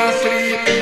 my sleep.